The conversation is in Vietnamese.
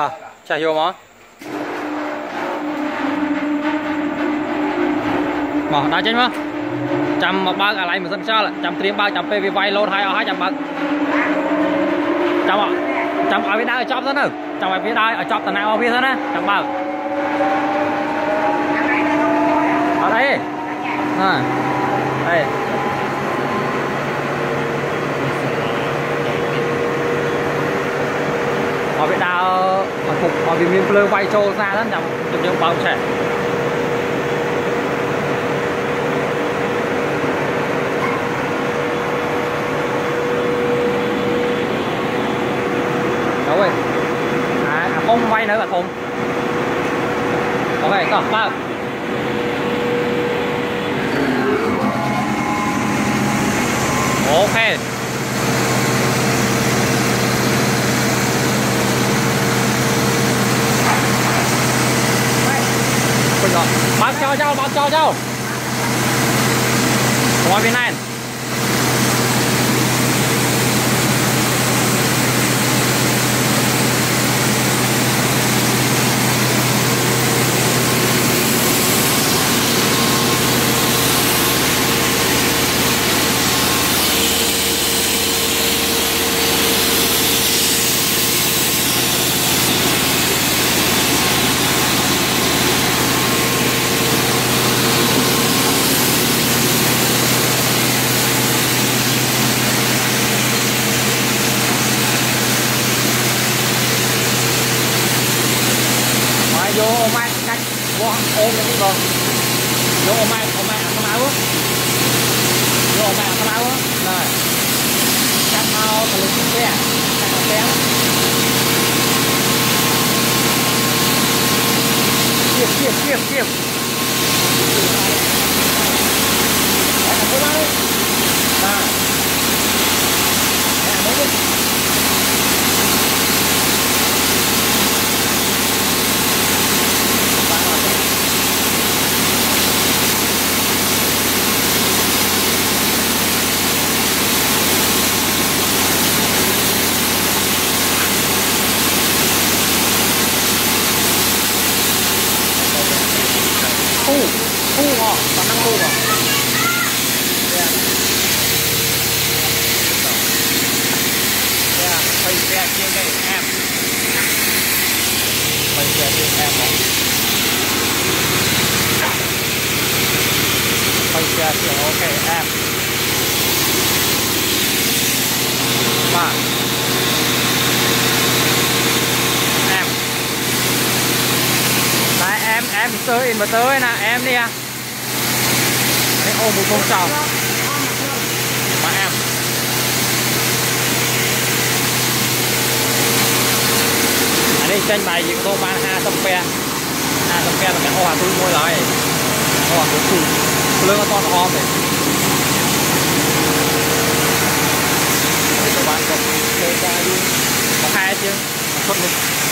តោះចាស់យកមកមកដាក់ចេញមកចាំមកបើកអាឡៃម៉ាស៊ីនខ្យល់ចាំត្រៀមបើកចាំពេលវាវាយលោតហើយអស់ហើយចាំបើកចាំចាំឲ្យវាដើរឲ្យចប់ទៅនៅចាំឲ្យវាដើរឲ្យចប់តំណែងរបស់វាទៅណាចាំបើកអត់អីណាអីឲ្យវាដើរ hồi phục, bởi vì mình plơ quay trô ra rất nhầm chụp những bao trẻ. Đâu rồi à, à không quay nữa bạn không. Có vẻ tỏ bao. Rồi, bao cho cháu bác cho. Cháu Qua bên này. Rồi vô ô mai cách vô ôm lên cái gì vô ô mai ô mai à, ăn cái máu vô ô mai à, ăn cái máu rồi. Cắt mau từ lúc xe. Cắt mau xe kiếp kiếp kiếp kiếp. Thu. Thu họ còn năm thu à Hãy subscribe cho kênh Ghiền Mì Gõ Để không bỏ lỡ những video hấp em em sơ inverter ấy nè, em đi à. Đấy ôm một con tròn. Mà em. Ở đây trên bài gì có bán hai tầm pe? Hai tầm pe là cái hoa túi môi lại. Hoa túi hòa tôi thủ lương con con ôm này các bạn có chơi ra đi. Có hai chứ. Một. suất luôn